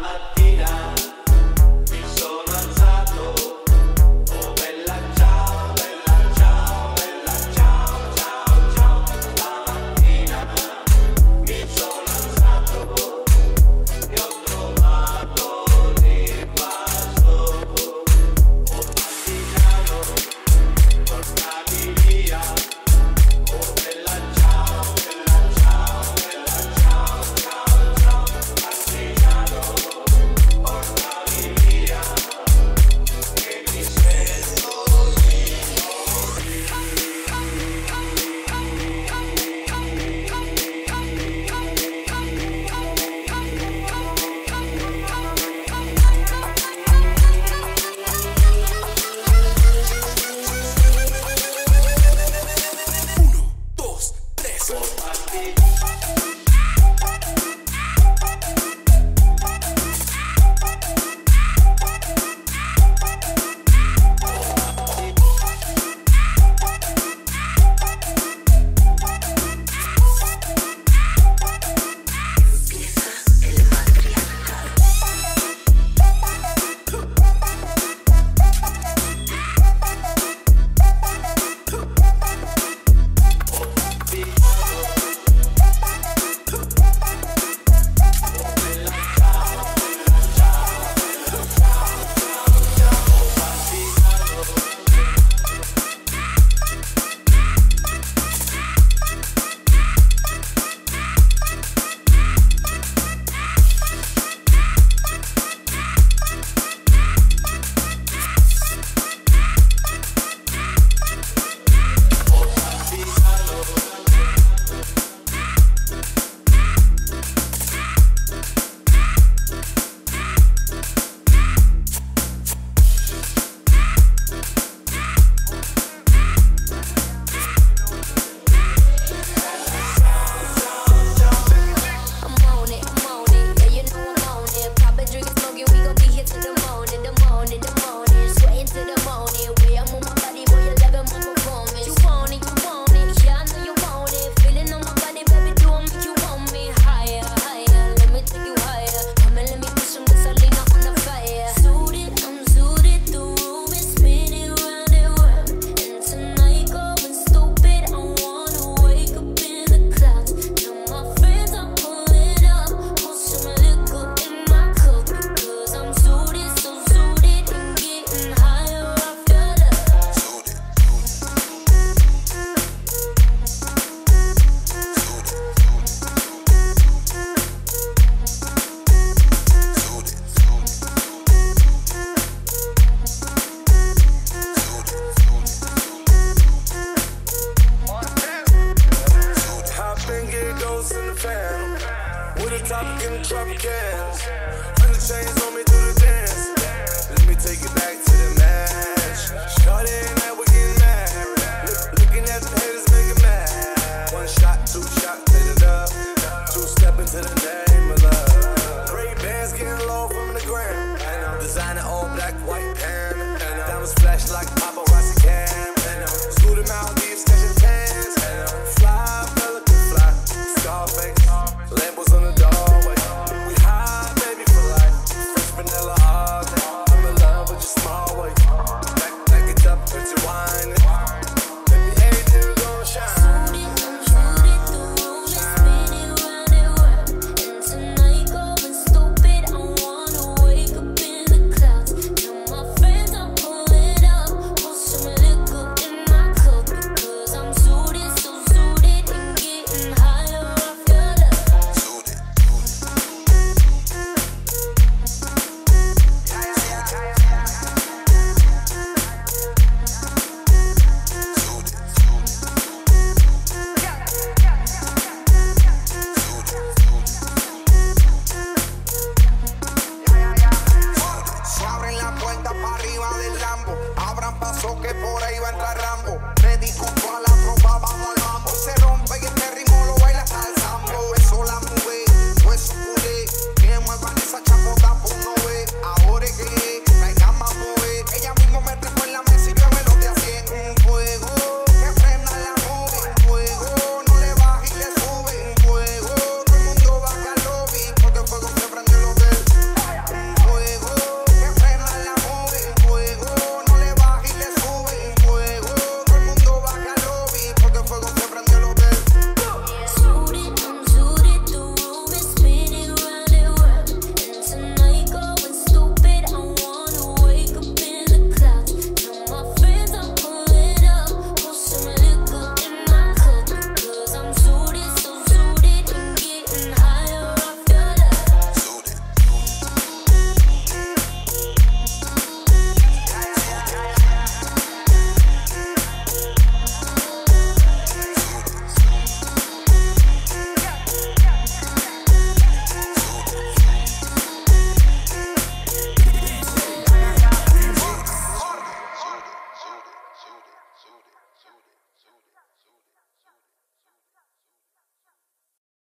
Muhammad